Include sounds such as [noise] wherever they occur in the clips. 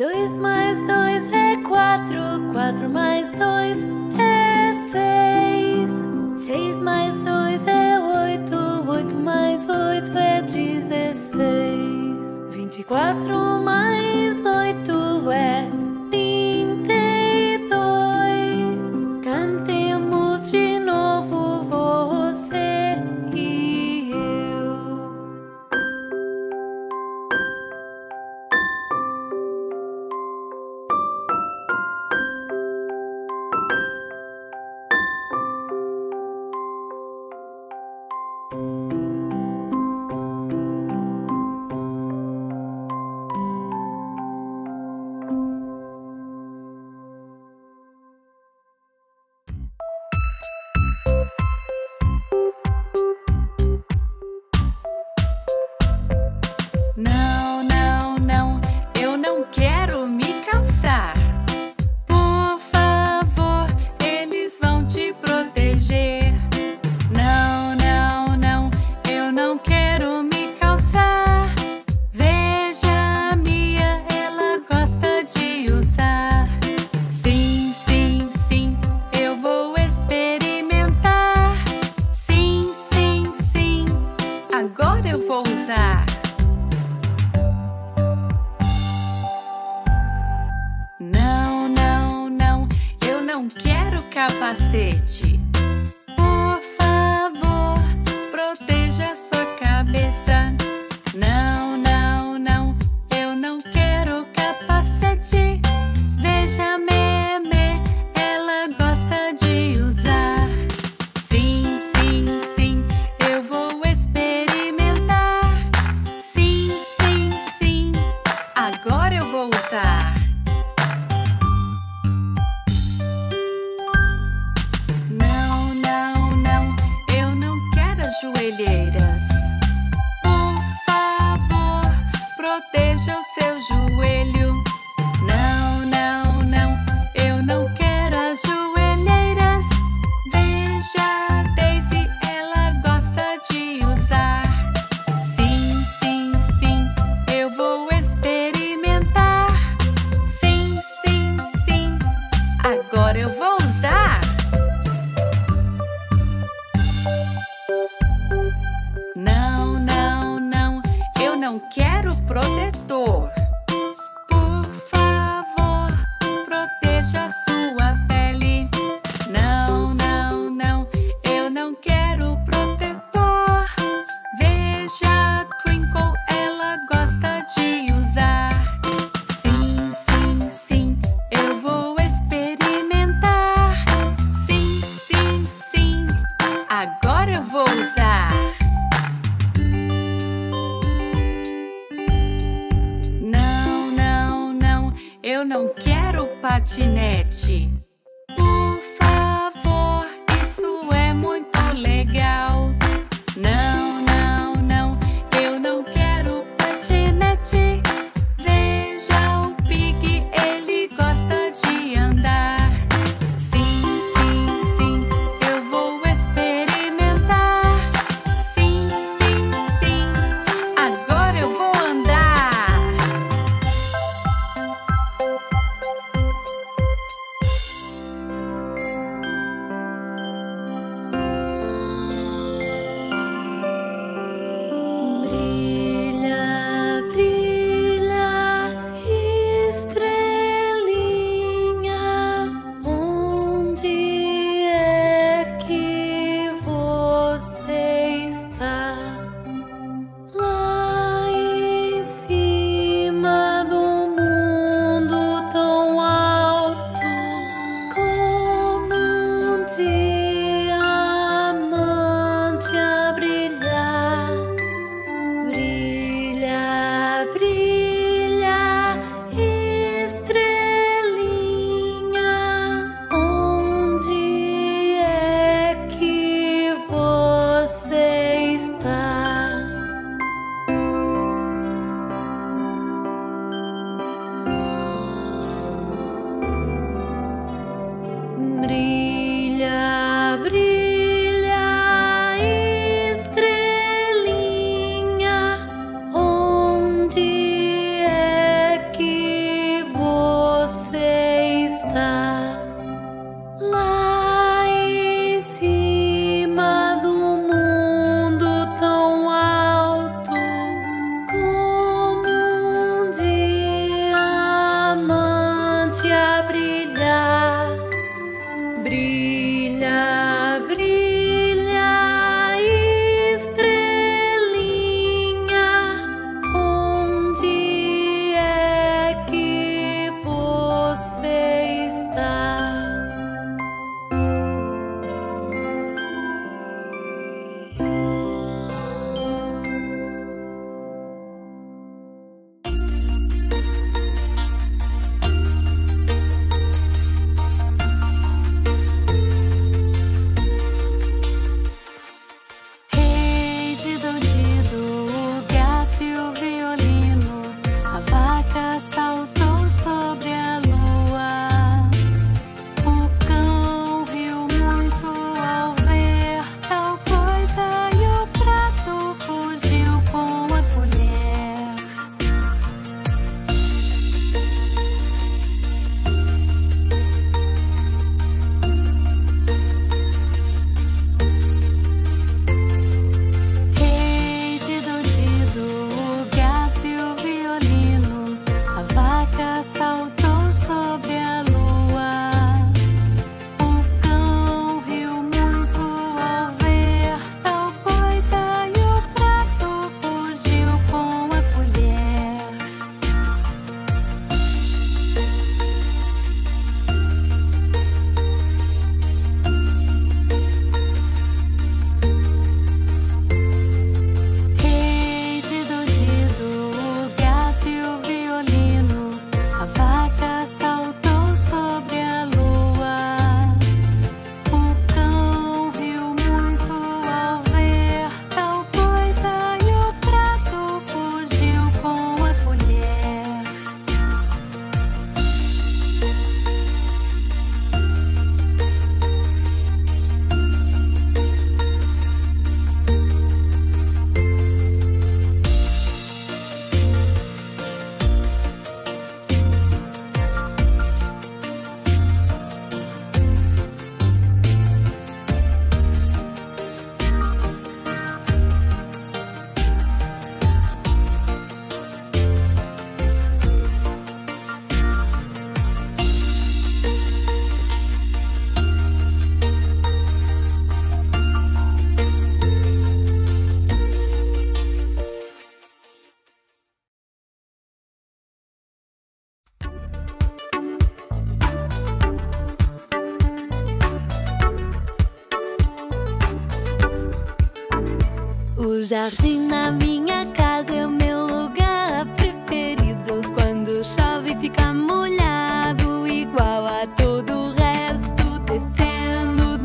Dois mais dois é quatro, quatro mais dois é seis. Seis mais dois é oito, oito mais oito é dezesseis. Vinte e quatro mais oito é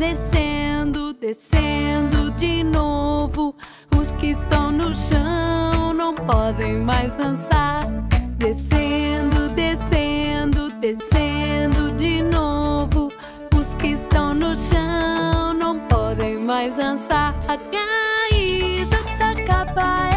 descendo, descendo de novo. Os que estão no chão não podem mais dançar. Descendo, descendo, descendo de novo. Os que estão no chão não podem mais dançar. A caída da acabada.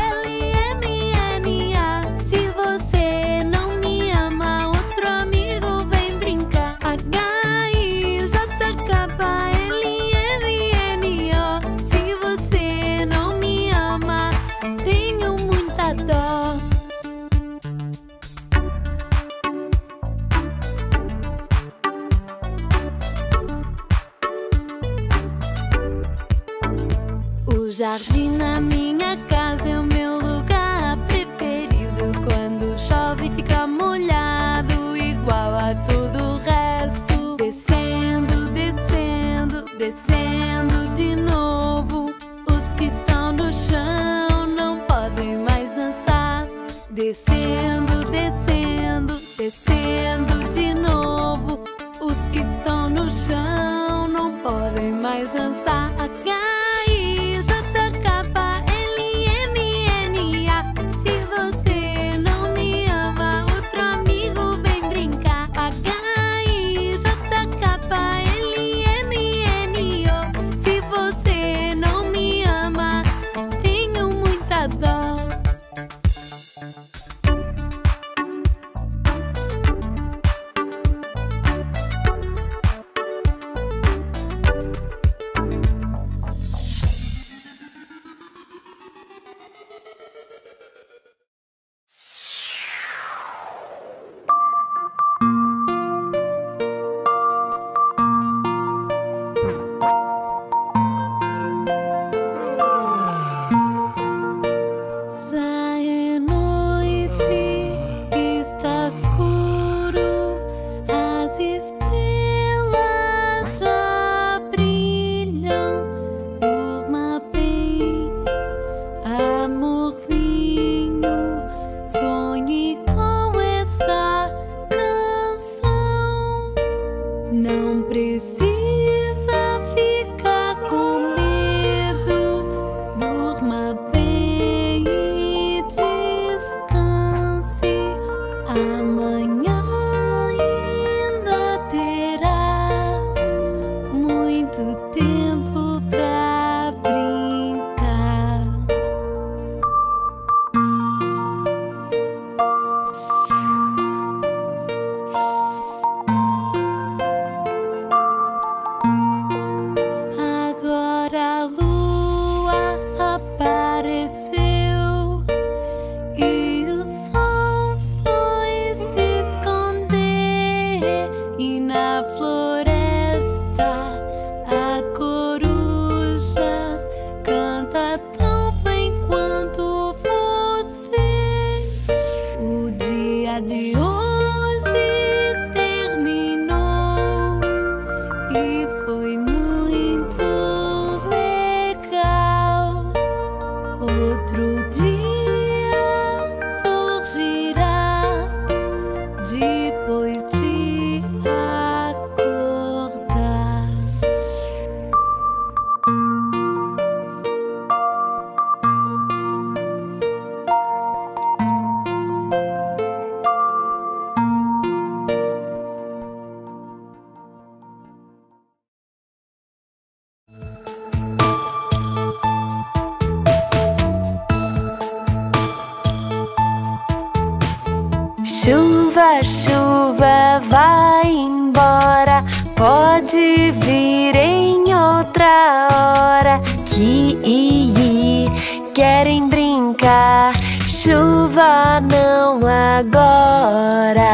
pode vir em outra hora que i, querem brincar. Chuva não agora.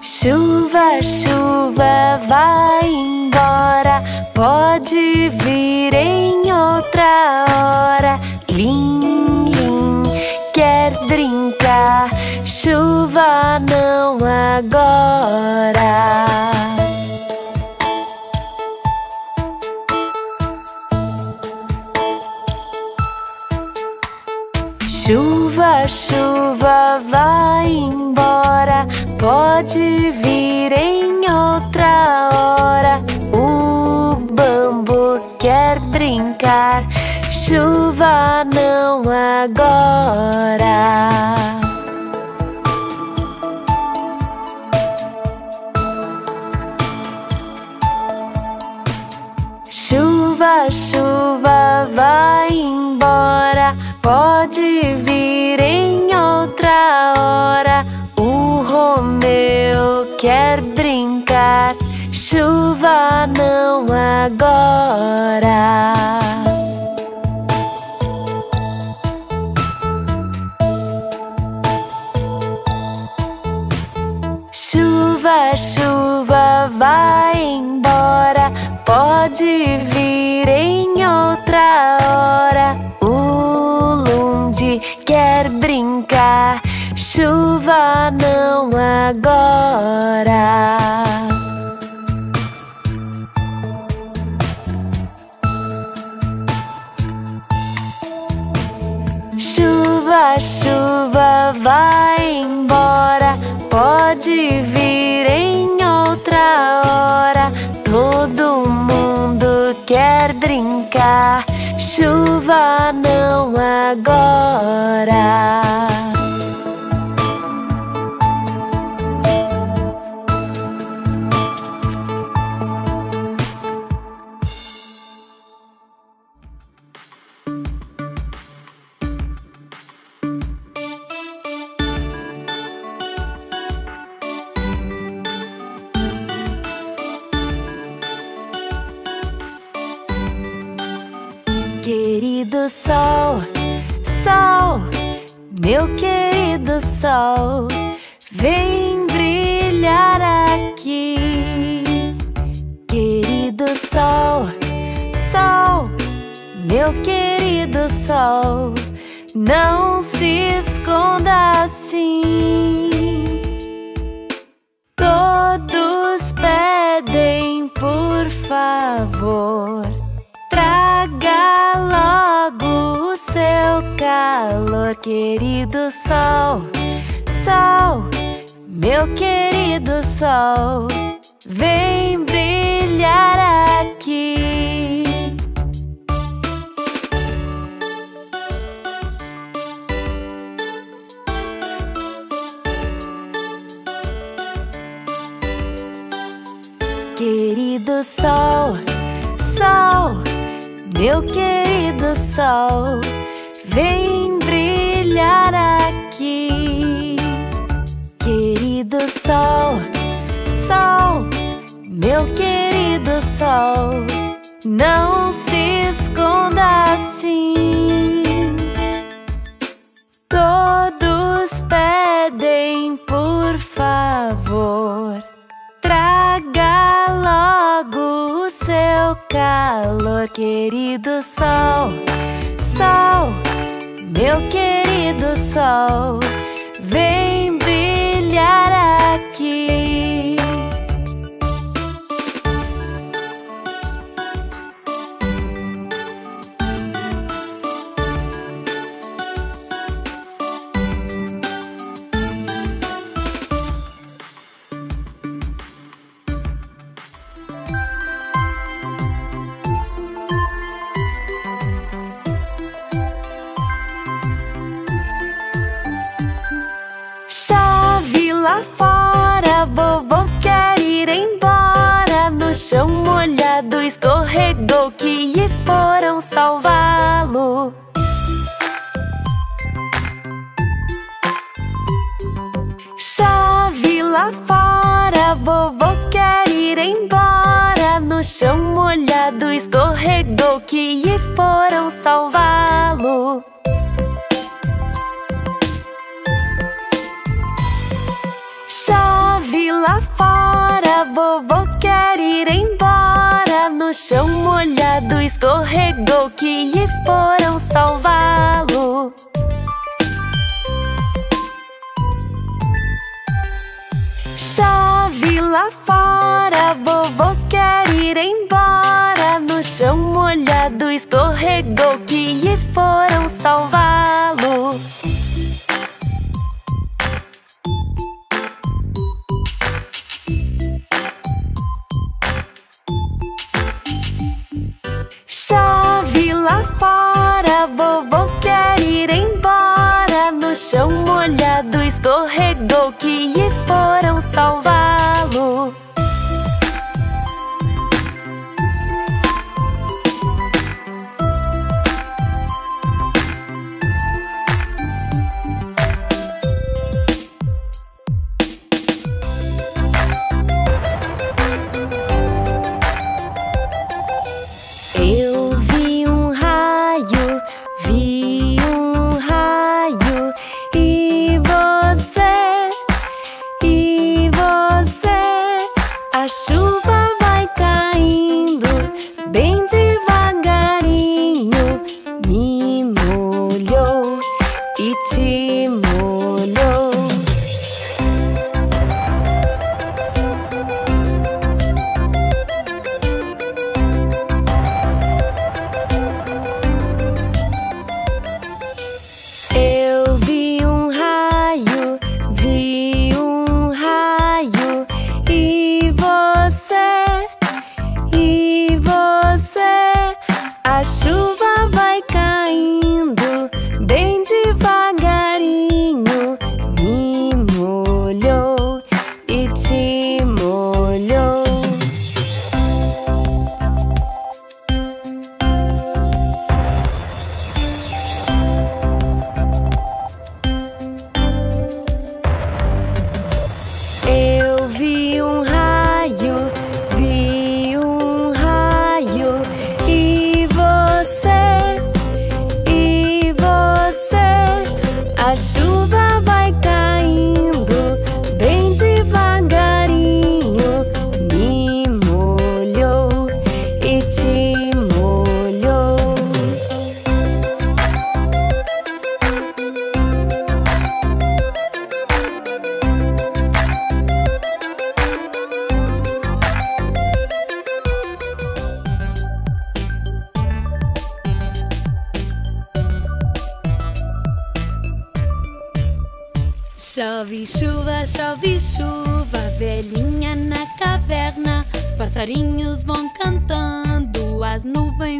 Chuva, chuva, vai embora. Pode vir em outra hora. Linda quer brincar, chuva não agora. Chuva, chuva, vai embora. Pode vir em outra hora. O bambu quer brincar. Chuva não agora. Chuva, chuva, vai embora. Pode vir em outra hora. O Romeu quer brincar. Chuva não agora. Chuva, vai embora. Pode vir em outra hora. O Lundi quer brincar. Chuva não agora. Chuva, chuva, vai embora. Pode vir Chuva não agora. Sol, vem brilhar aqui. Querido sol, sol, meu querido sol, não se esconda assim. Todos pedem, por favor. Traga logo o seu calor, querido sol, sol, meu querido sol, vem brilhar aqui. Querido sol, sol, meu querido sol, vem brilhar aqui. Querido sol, sol, meu querido sol, não se esconda assim. Todos pedem, por favor. Traga logo o seu calor, querido sol, sol, meu querido sol, vem molhado escorregou que foram salvá-lo. Chove lá fora, vovô quer ir embora. No chão molhado escorregou que foram salvá-lo. Chove lá fora, vovô. No chão molhado escorregou que foram salvá-lo. Chove lá fora, vovô quer ir embora. No chão molhado escorregou que foram salvá-lo. lá fora, vovô quer ir embora. No chão molhado escorregou que foram salvá-lo.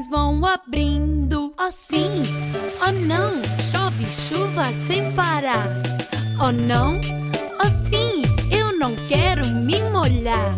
Vão abrindo. Oh sim, oh não, chove chuva sem parar. Oh não, oh sim, eu não quero me molhar.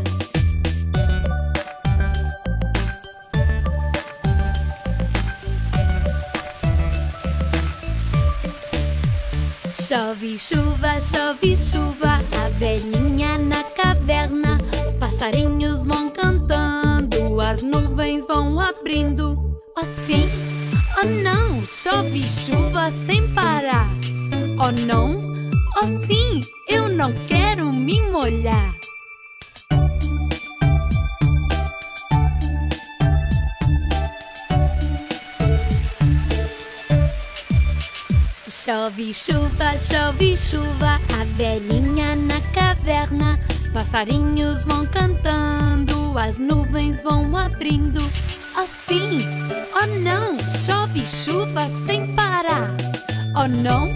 Chove chuva, chove chuva, a velhinha na caverna. Passarinhos vão cantando, as nuvens vão abrindo. Oh sim, oh não, chove chuva sem parar. Oh não, oh sim, eu não quero me molhar. Chove chuva, chove chuva, a velhinha na caverna. Passarinhos vão cantando, as nuvens vão abrindo. Oh sim, oh não, chove chuva sem parar. Oh não,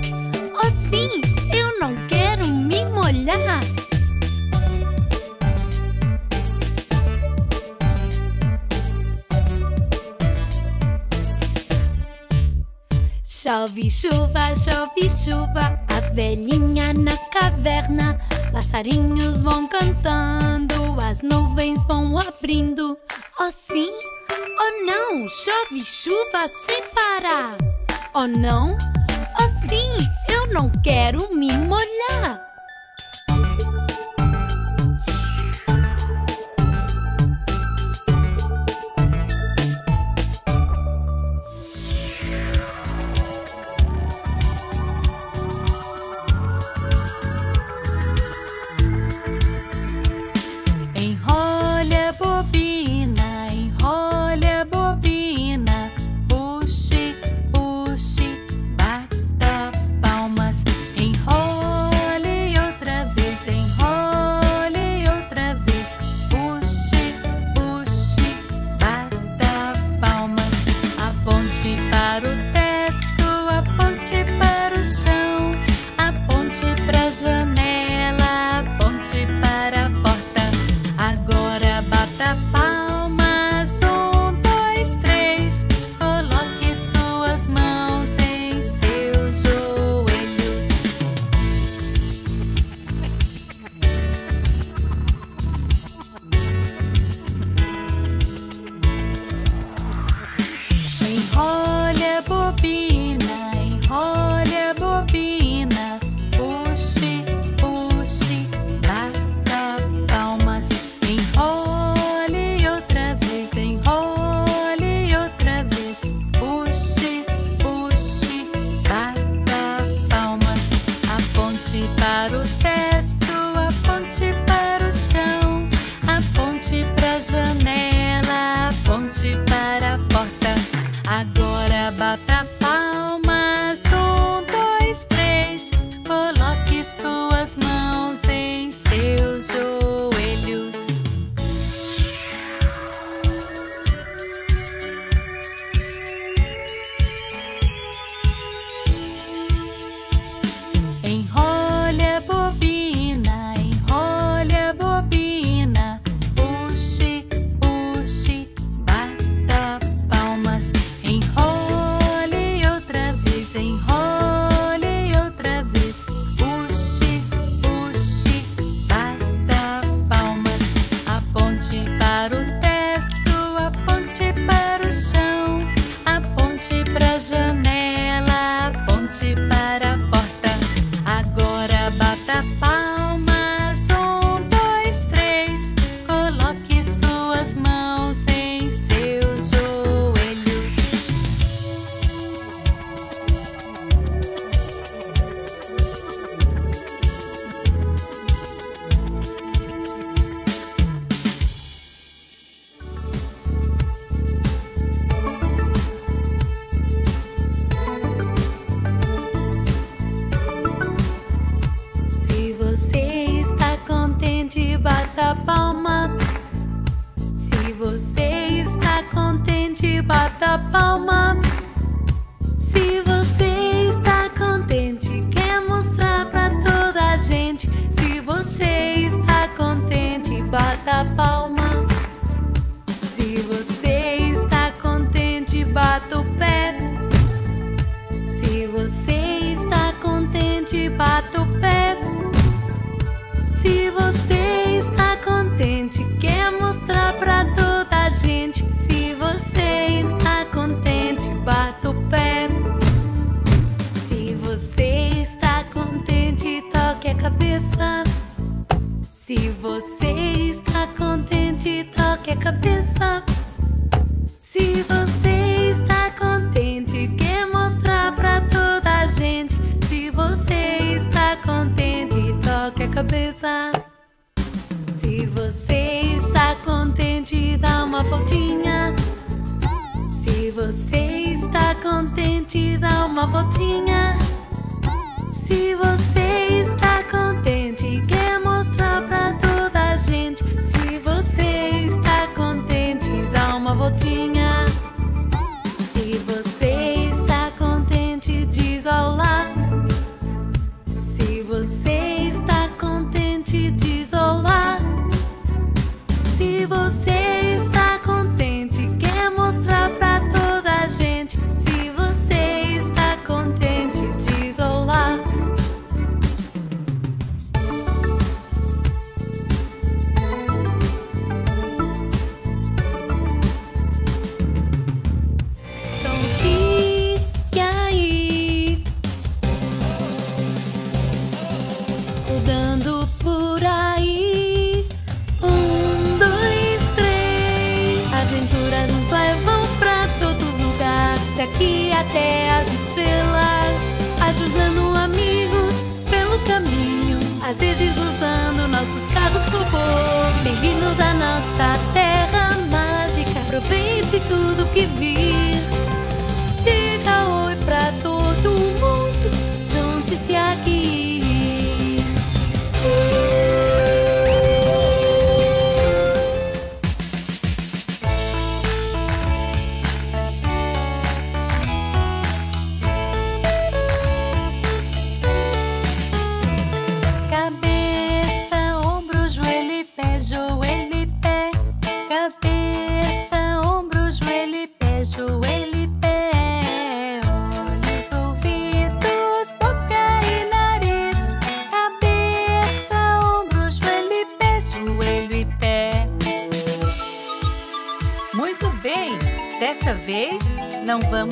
oh sim, eu não quero me molhar. Chove chuva, chove chuva, a velhinha na caverna. Passarinhos vão cantando, as nuvens vão abrindo. Oh sim, oh não, chove chuva sem parar. Oh não, oh sim, eu não quero me molhar.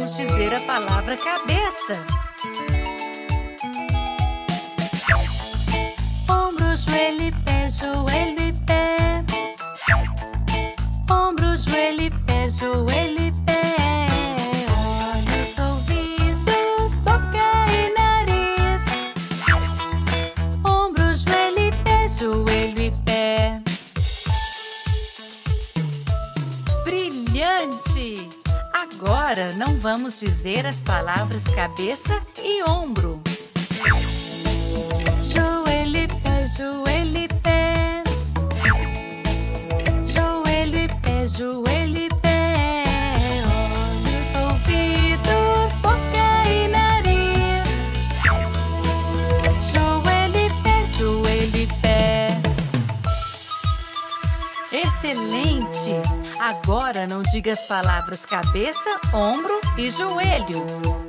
vamos dizer E pé, pé. Olhos, ouvidos, boca e nariz. Joelho pé, joelho pé. Excelente! Agora não diga as palavras cabeça, ombro e joelho.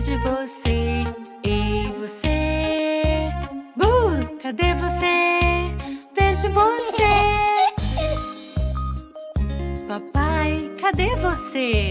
atrás de você. e você. Burro, cadê você? Vejo você. [laughs] Papai, cadê você?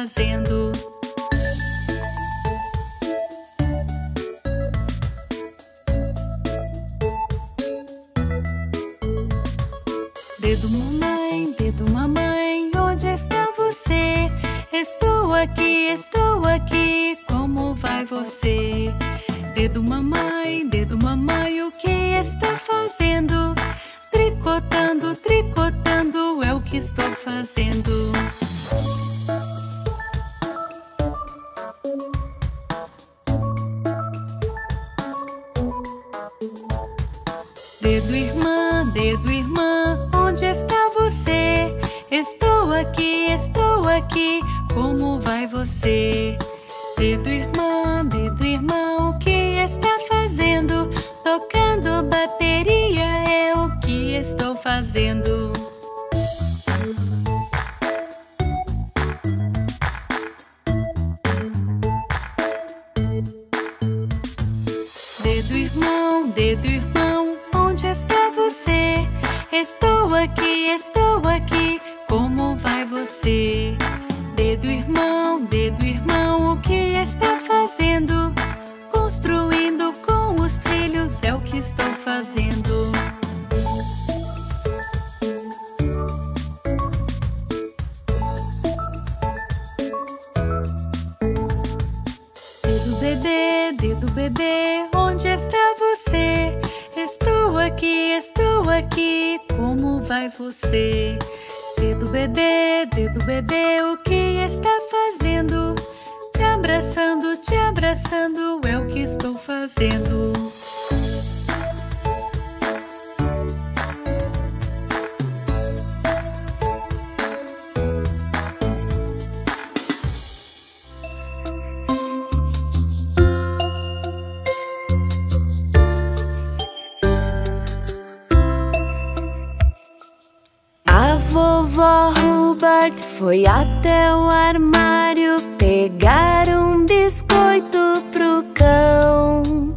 Fazendo. Vovó Hubert foi até o armário pegar um biscoito pro cão.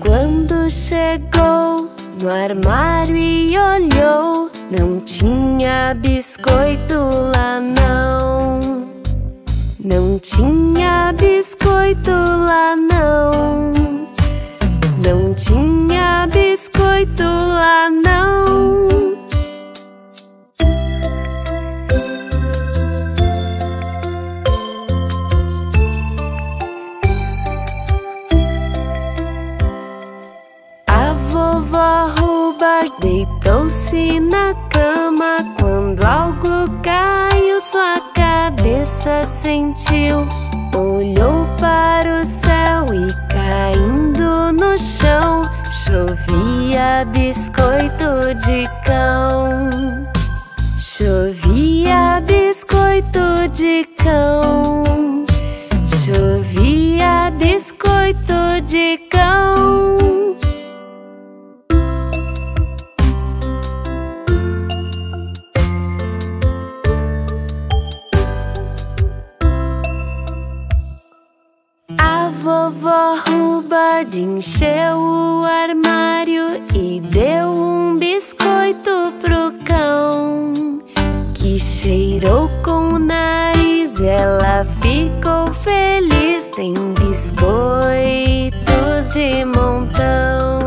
Quando chegou no armário e olhou, não tinha biscoito lá não. Não tinha biscoito lá não. Não tinha biscoito lá na cama quando algo caiu, sua cabeça sentiu. Olhou para o céu e caindo no chão, chovia biscoito de cão. Chovia biscoito de cão. Chovia biscoito de cão. Vovó Hubbard encheu o armário e deu um biscoito pro cão. Que cheirou com o nariz, ela ficou feliz. Tem biscoitos de montão.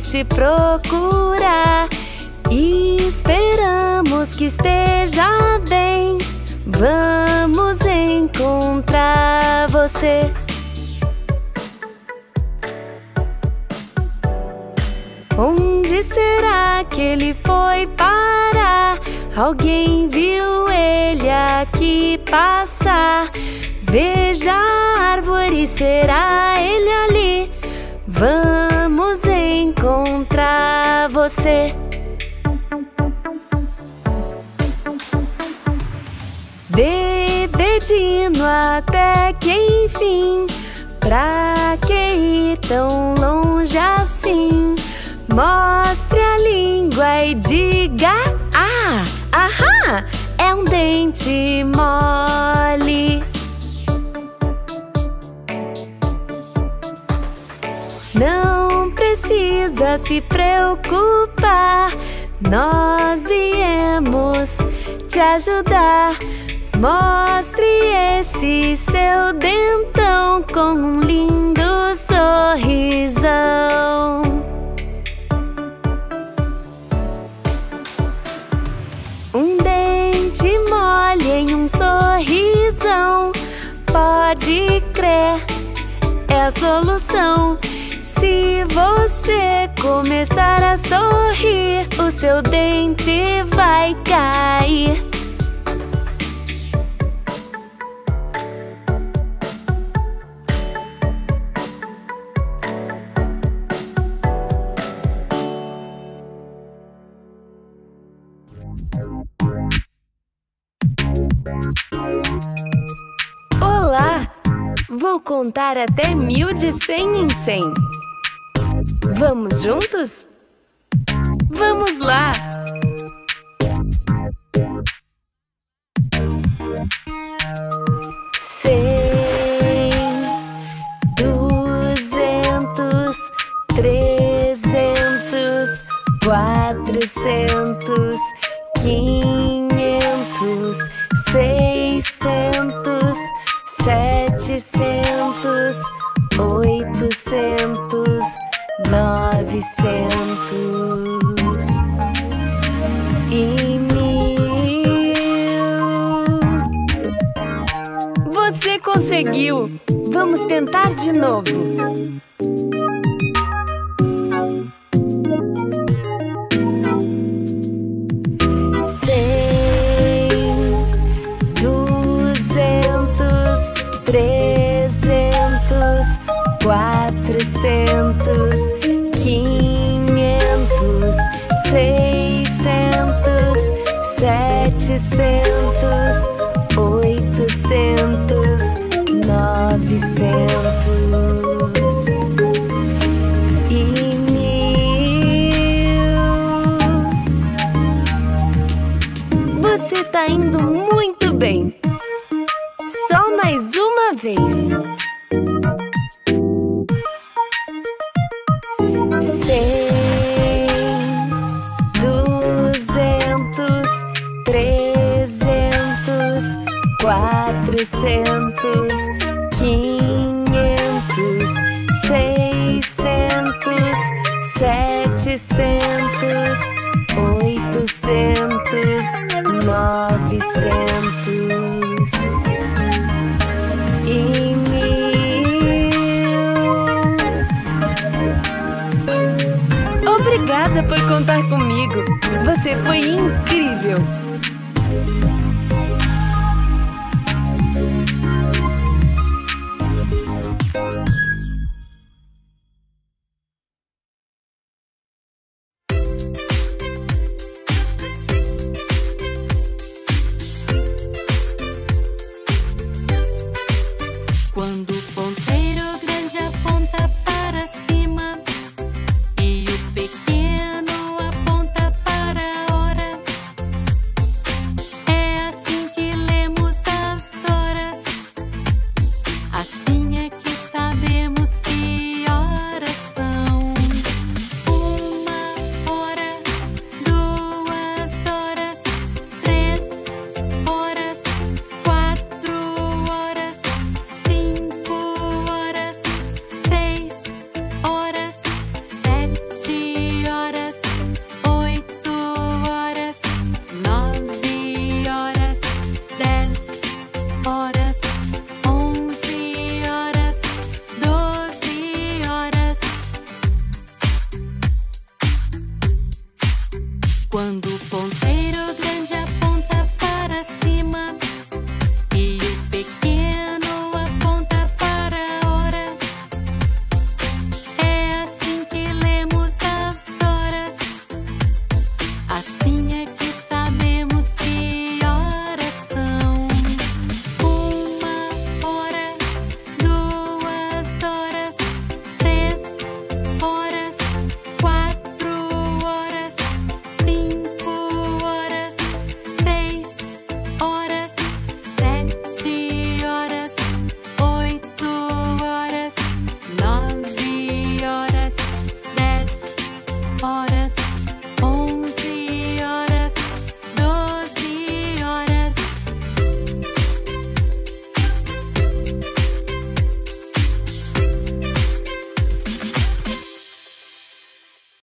Te procurar. E esperamos que esteja bem. Vamos encontrar você. Onde será que ele foi parar? Alguém viu ele aqui passar? Veja a árvore, será ele ali? Vamos encontrar você. Bebedino até que enfim. Pra que ir tão longe assim? Mostre a língua e diga Ah! Ahá! É um dente mole. Não precisa se preocupar, nós viemos te ajudar. Mostre esse seu dentão com um lindo sorrisão. Um dente mole em um sorrisão, pode crer, é a solução. Se você começar a sorrir, o seu dente vai cair. Olá! Vou contar até mil de cem em cem. Vamos juntos? Vamos lá!